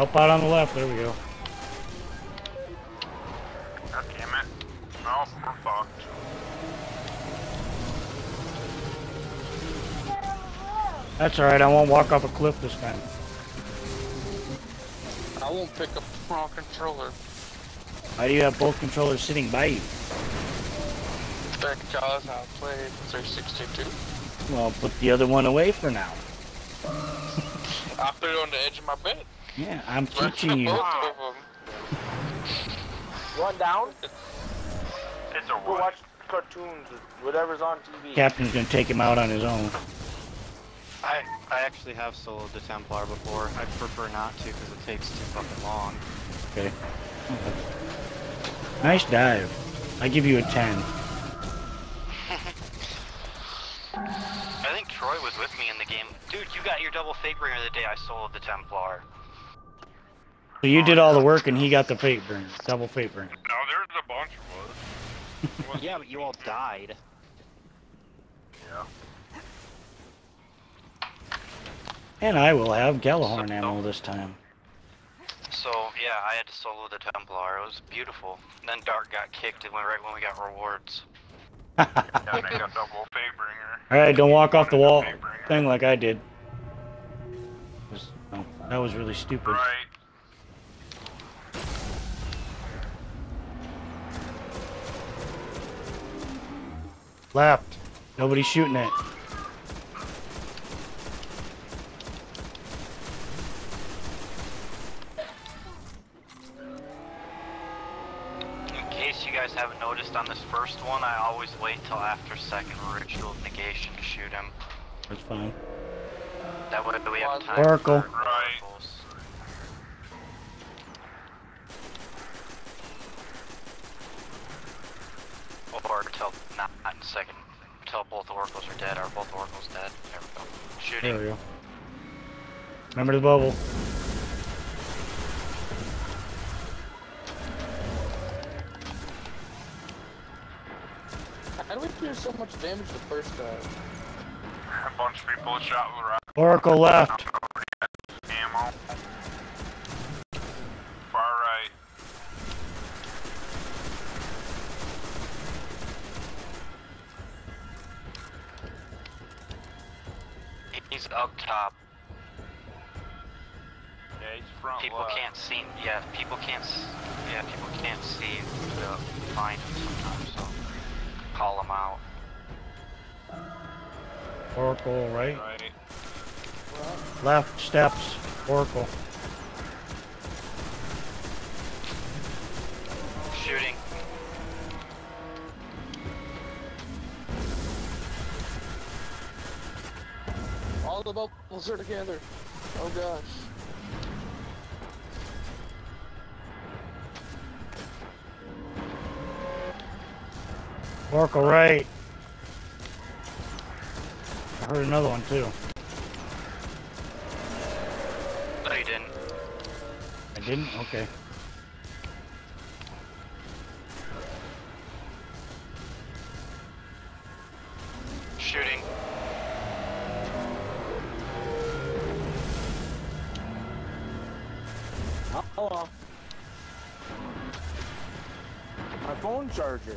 Help out on the left. There we go. God damn it. Oh, we're fucked. That's alright. I won't walk off a cliff this time. I won't pick up the wrong controller. Why do you have both controllers sitting by you? Because I played 362. Well, put the other one away for now. I put it on the edge of my bed. Yeah, I'm teaching you. Both of them. One down. It's a Go what? watch cartoons, whatever's on TV. Captain's gonna take him out on his own. I I actually have soloed the Templar before. I prefer not to because it takes too fucking long. Okay. Nice dive. I give you a 10. I think Troy was with me in the game. Dude, you got your double Fatebringer the day I soloed the Templar. So you did all the work and he got the fate burn. Double fate burn. No, there's a bunch of us. Yeah, but you all died. Yeah. And I will have Gjallarhorn ammo this time. So yeah, I had to solo the Templar. It was beautiful. then Dark got kicked and went right when we got rewards. Yeah, got double fate. Alright, don't walk off the wall thing like I did. Was- oh, that was really stupid. Right. Left. Nobody's shooting it. In case you guys haven't noticed on this first one, I always wait till after second ritual negation to shoot him. That's fine. That way we have time. Oracle. for Right. oracles. Or till not, not in second, till both oracles are dead, or both oracles dead. There we go. Shooting. There we go. Remember the bubble. How do we do so much damage the first time? A bunch of people shot with rock Oracle left. He's up top. Yeah, he's front People left. can't see. Yeah, people can't. s- Yeah, people can't see to find him sometimes. So call him out. Oracle right. Right. Left steps. Oracle. The bubbles are together. Oh gosh. Oracle right. I heard another one too. No, you didn't. I didn't? Okay. Hello. My phone charger.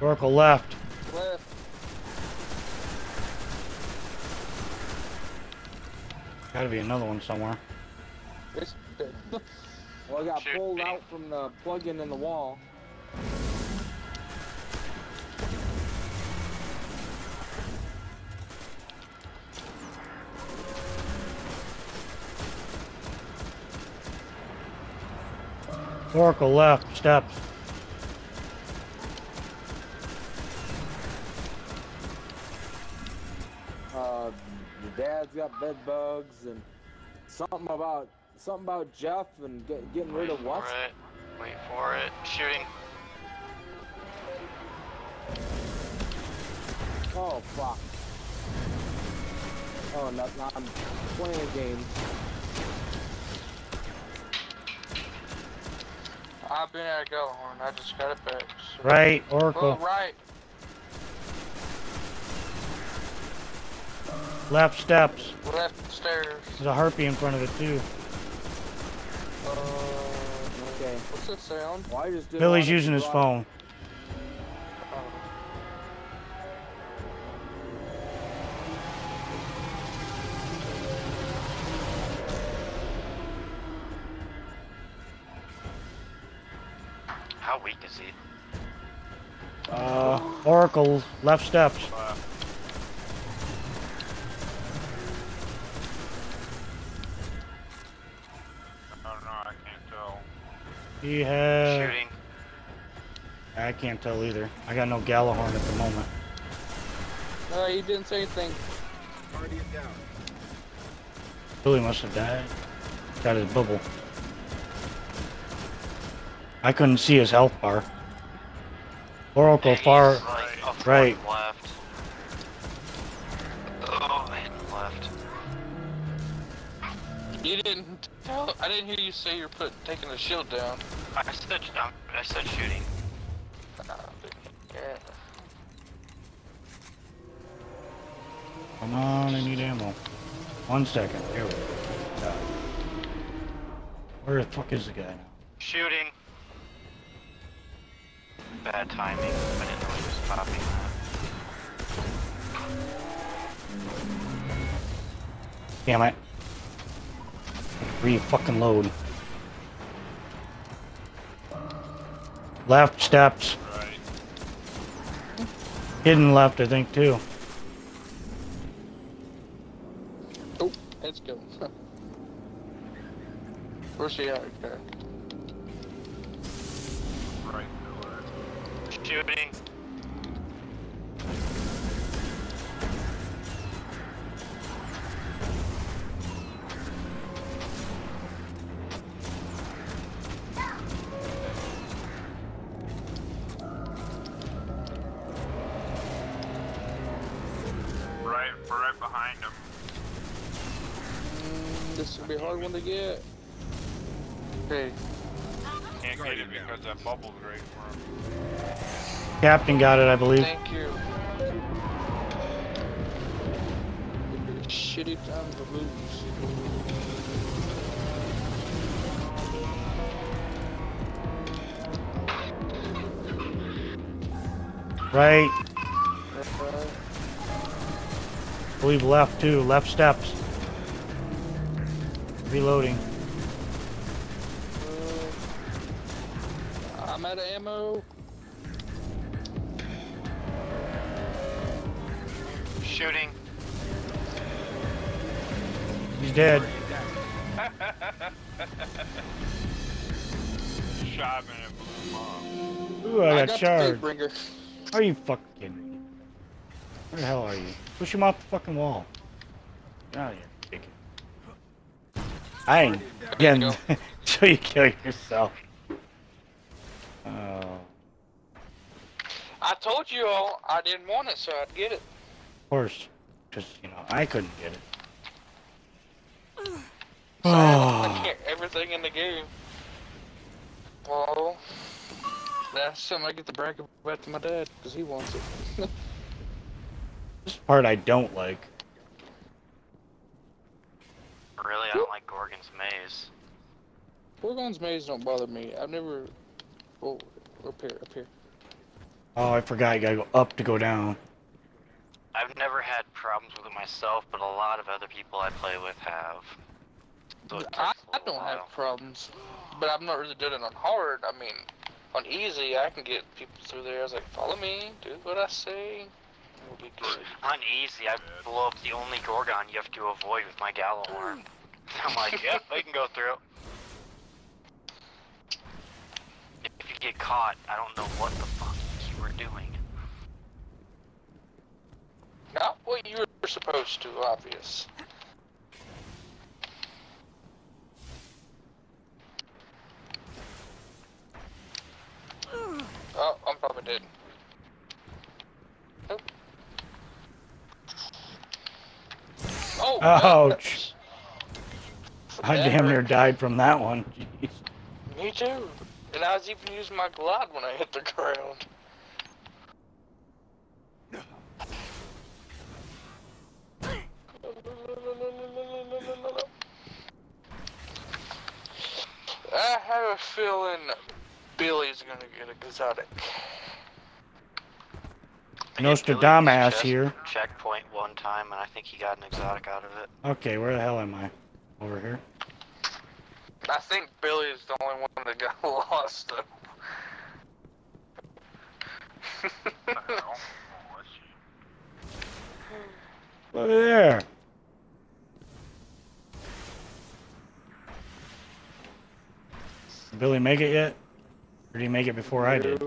Oracle left. Left. Gotta be another one somewhere. It's dead. Well, I got Shoot pulled me. out from the plug-in in the wall. Oracle left. Steps. Uh, your dad's got bed bugs and something about something about Jeff and get, getting rid of what? for it. Wait for it. Shooting. Oh fuck. Oh no, no, I'm playing a I've been at a Gjallarhorn. I just got it back. So. Right. Oh, Oracle. right. Left steps. Left stairs. There's a harpy in front of it too. Uh, Okay. what's that sound? Well, I just Billy's using his phone. How weak is he? Uh, Oracle, left steps. Left. I don't know, I can't tell. He has. Shooting. I can't tell either. I got no Gjallarhorn at the moment. No, he didn't say anything. Already down. Billy must have died. Got his bubble. I couldn't see his health bar. Oracle He's far. like a foot right. left. Oh, hidden left. You didn't tell. I didn't hear you say you're put taking the shield down. I said, um, I said shooting. Uh, yeah. Come on, I need ammo. One second. Here we go. Where the fuck is the guy now? Shooting. Bad timing. I didn't know he was popping that. Damn it. Re fucking load. Left steps. Right. Hidden left, I think, too. Oh, let's go. Where's she at? Okay. This will be a hard one to get. Okay. Can't get it because that bubble's right for him. Captain got it, I believe. Thank you. Shitty time to lose. Right. Uh, believe left, too. Left steps. Reloading. uh, I'm out of ammo. Shooting. He's dead. Shot him and it blew him up. Ooh, I, got, got charged. Are you fucking kidding me? Where the hell are you? Push him off the fucking wall. Get out of here, dickhead. I ain't again. until you kill yourself. Oh. I told you all I didn't want it, so I'd get it. Of course, because you know I couldn't get it. So Oh, get everything in the game. Well, that's something I get to brag about to my dad, because he wants it. this part I don't like. Really, I don't like Gorgon's maze. Gorgon's maze don't bother me. I've never. Oh, up here, up here. Oh, I forgot. You gotta go up to go down. I've never had problems with it myself, but a lot of other people I play with have. So it I, takes a I little don't while. have problems, but I'm not really doing it on hard. I mean, on easy, I can get people through there. I was like, follow me, do what I say, we'll be good. On easy, I blow up the only Gorgon you have to avoid with my Gjallarhorn. I'm like, yep, I can go through. If get caught, I don't know what the fuck you were doing. Not what you were supposed to, obvious. Oh, I'm probably dead. Nope. Oh! Ouch. I damn near died from that one. Jeez. Me too. And I was even using my glide when I hit the ground. I have a feeling Billy's gonna get exotic. Nostradamus here. Checkpoint one time, and I think he got an exotic out of it. Okay, where the hell am I? Over here. I think Billy's the only one that got lost though. What the hell? Let's see. Look at there. Did Billy make it yet? Or did he make it before I did?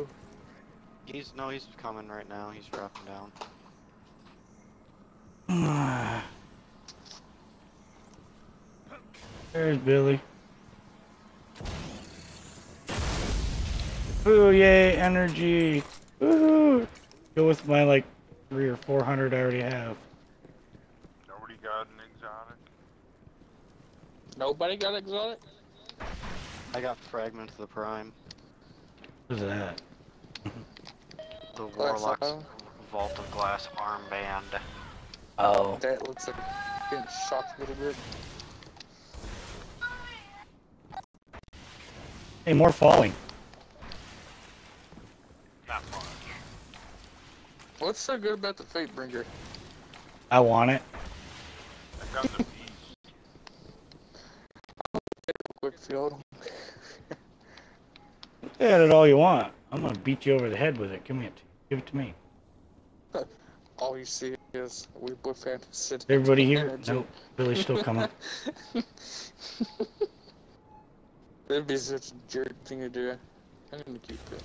He's no, he's coming right now. He's dropping down. There's Billy. Ooh, yay, energy. Woohoo! Go with my like three or four hundred I already have. Nobody got an exotic. Nobody got exotic? I got fragments of the prime. What's that? The Glass warlock's arm? vault of glass armband. Oh. That looks like getting shocked a little bit. Hey, more falling. Not much. What's so good about the Fatebringer? I want it. I got the. Quick field. Add it all you want. I'm gonna beat you over the head with it. Give me it. Give it to me. All you see is we both sit. Everybody here? Energy. Nope. Billy's still coming. That'd be such a jerk thing to do. I'm gonna keep it.